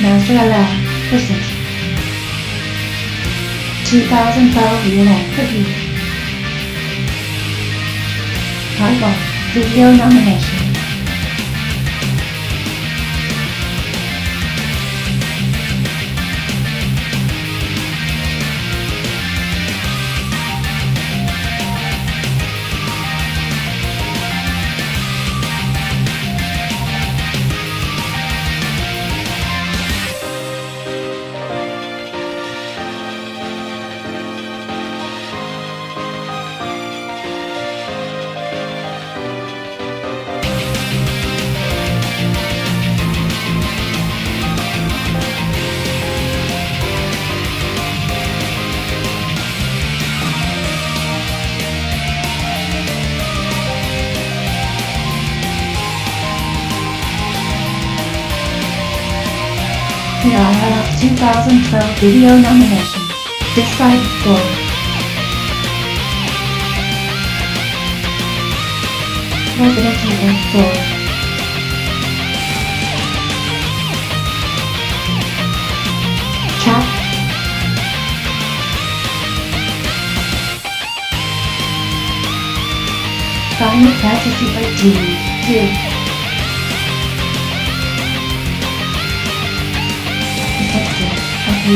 Master LL, Persist. 2012 Real Review. Part 1, Video Nomination. 2012 video nominations. Disgaea 4 Chat Final Fantasy 13 2 Of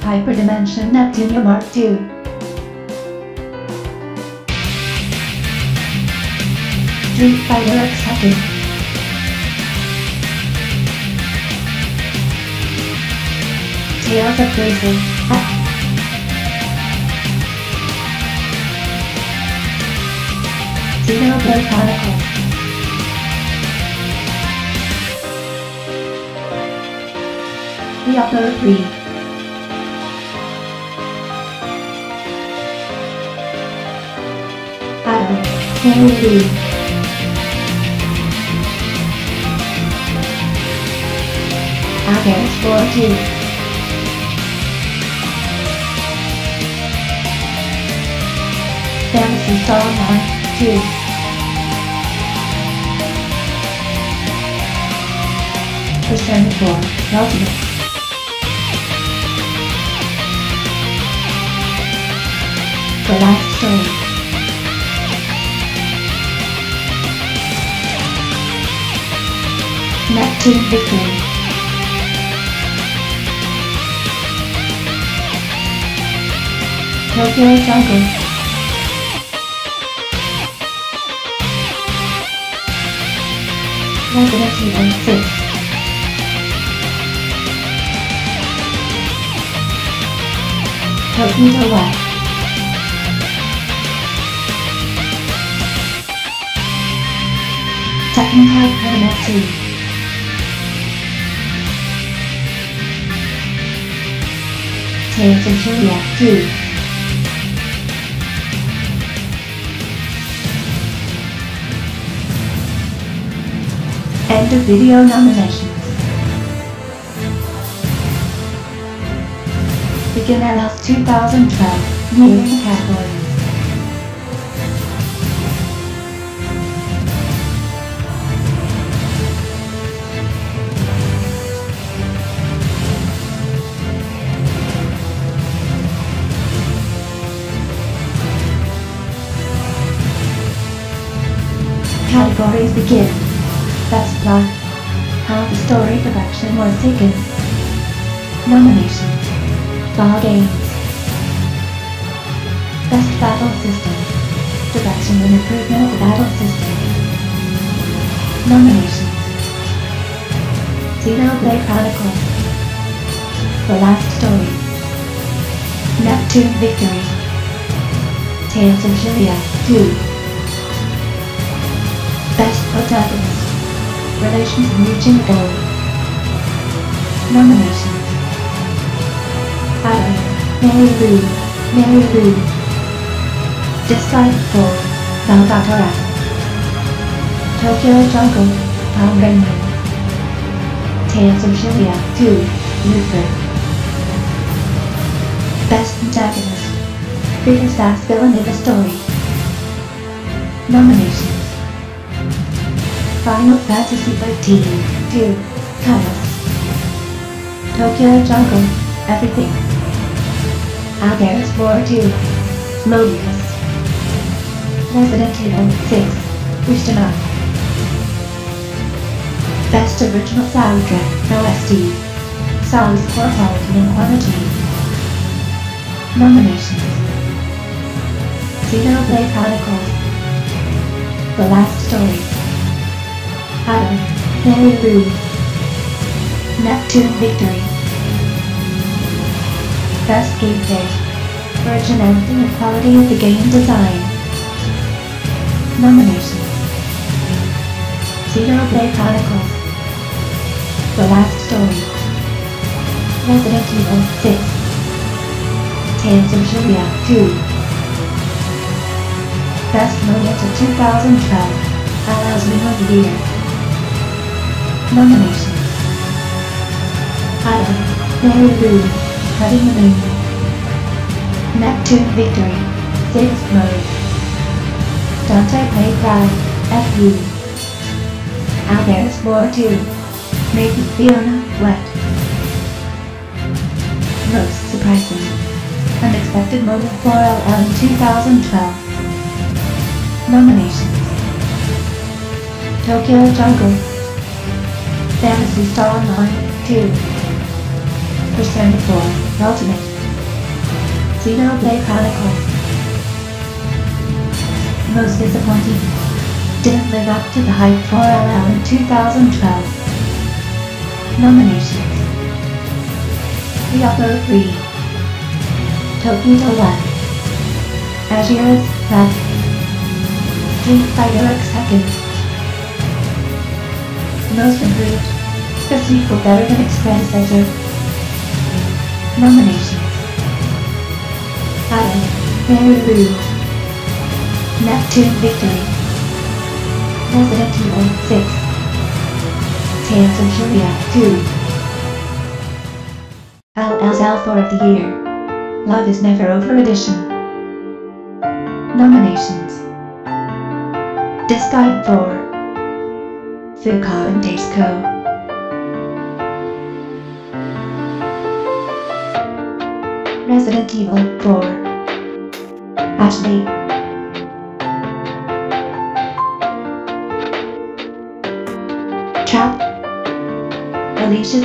Hyperdimension Neptunia Mark II Street Fighter Happy Tales of Graces Chronicles Diablo 3 Adam, Mary Lee Against 4 2 Phantasy Star Online 2 Persona 4 Ultimate The Last Story. Neptunia Victory. Tokyo Jungle น่าจะได้ทีอันสุดเท่าที่เท่าไหร่จะให้ค่าพัฒนาทีเทนเซนเชียลที่ video nominations. Begin LS 2012 Viewing categories. Plot. How the story production was taken. Nominations. Ball Games. Best Battle System. Direction and improvement of battle system. Nominations. Xenoblade Chronicles. The Last Story. Neptunia Victory. Tales of Xillia 2. Best Protagonist. Relations and the Goal. Nominations. Adam, Mary Lou, Mary Lou. Disgaea for Valvatorez. Tokyo Jungle, Power Ranger. Tales of Xillia 2, Ludger. Best Antagonist. Biggest ass villain in the story. Nominations. Final Fantasy XIII 2. Caius. Tokyo Jungle. Everything. Agarest War 2. Mobius. Resident Evil 6. Ushtana. Best Original Soundtrack, OST. Songs for quality and quantity. Nominations. Xenoblade Chronicles. The Last Story. Adam, Mary. Neptunia Victory. Best Gameplay. Originality and quality of the game design. Nominations. Xenoblade Chronicles. The Last Story. Resident Evil 6. Tales of Xillia 2. Best Moment of 2012. Allows of the Year. Nominations. Adam, Mary Lou, Cutting the Moon. Neptunia Victory, Sixth Mode. Dante Playground, FU. Agarest War 2. Making Fiona wet. Most surprising. Unexpected for LL in 2012. Nominations. Tokyo Jungle. Phantasy Star Online 2. Persona 4 Ultimate. Xenoblade Chronicles. Most disappointing. Didn't live up to the hype for LL in 2012. Nominations. Diablo 3. Tokyo 1. Asura's Wrath. Street Fighter X Tekken. Most improved. The sequel better than its predecessor. Nominations. Adam, Mary Lou. Neptunia Victory. Resident Evil 6. Tales of Xillia 2. LL's Alpha of the Year. Love is Never Over Edition. Nominations. Disgaea 4. Fuka and Desco. Resident Evil 4. Ashley. Trap. Alicia.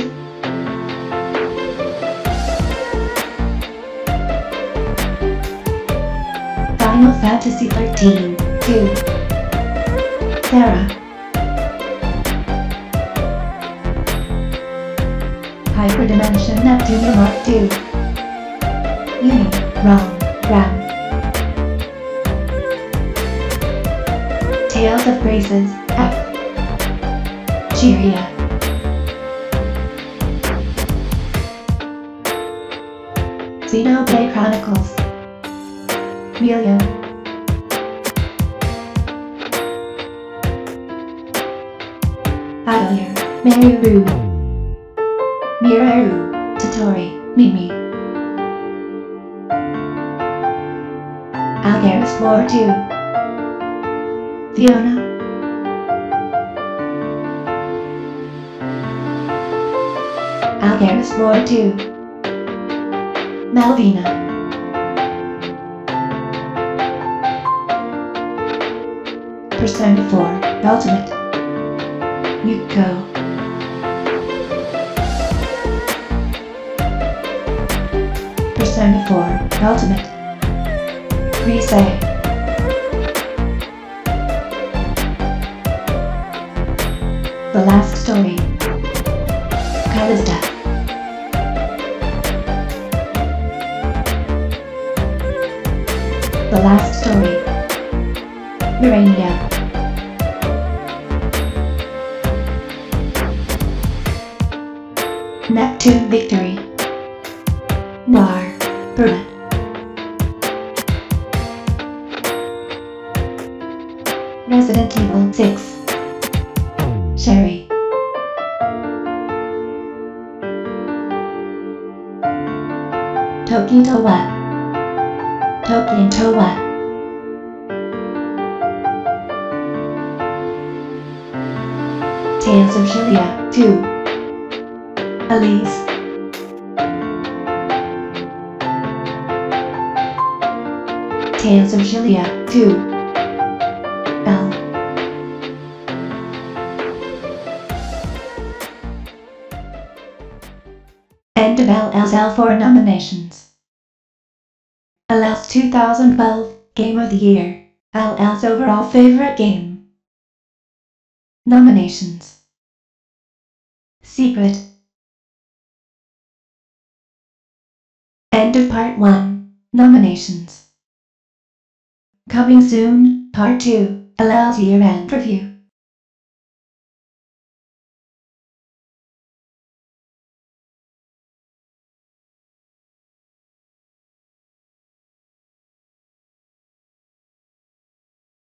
Final Fantasy 13, 2. Serah. Hyperdimension Neptunia Mark 2. Uni, Rom, Ram. Tales of Graces, F. Cheria. Xenoblade Chronicles. Melia. Atelier. Mariru. Miraru. Totori. Mimi. War 2. Fiona. Agarest War 2. Malvina. Persona 4 Ultimate. Yuko. Persona 4 Ultimate. Rise. The Last Story. Calista. The Last Story. Urania. Neptunia Victory. Noire. Burma. Tokyo 1. Tokyo Towa. Tales of Xillia 2. Elise. Tales of Xillia 2. L. End of LL's 4 nominations. LL's 2012 Game of the Year. LL's overall favorite game. Nominations. Secret. End of Part 1. Nominations. Coming soon, Part 2, LL's year-end review.